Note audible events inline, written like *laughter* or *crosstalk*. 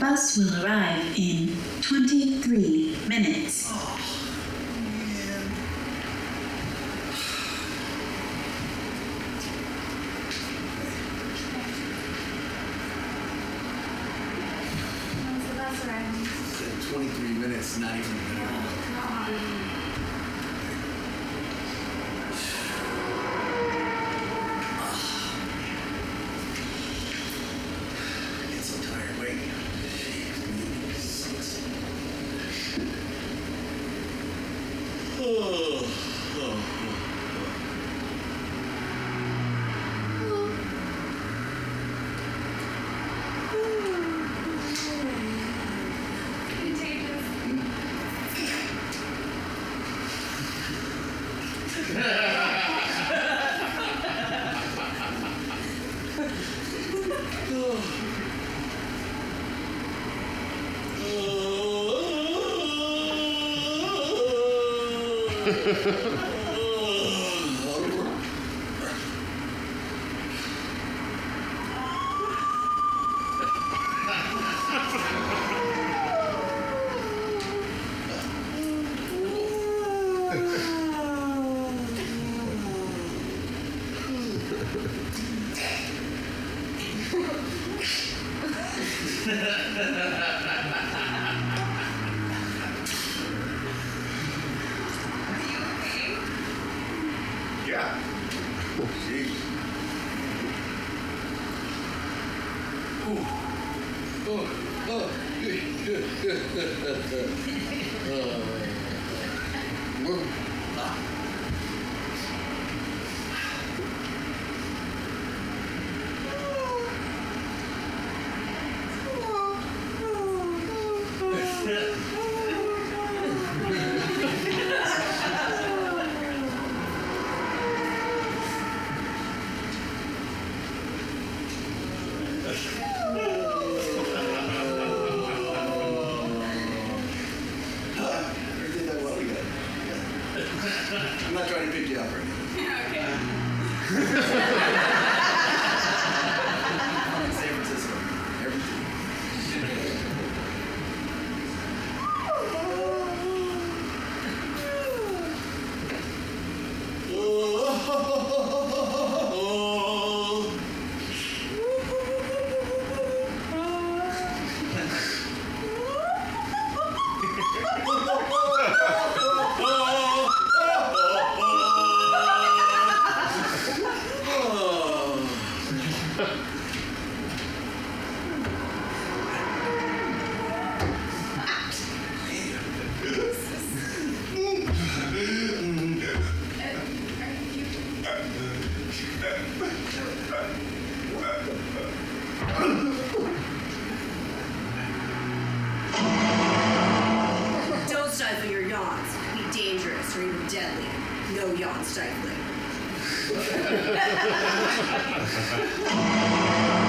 Bus will arrive in 23 minutes. So that's around. Said 23 minutes, not even a minute. Are *laughs* Oh, oh, good, good, good, good, good, good. Uh. I'm not trying to pick you up or anything. Don't stifle your yawns. Be dangerous or even deadly. No yawn stifling. *laughs*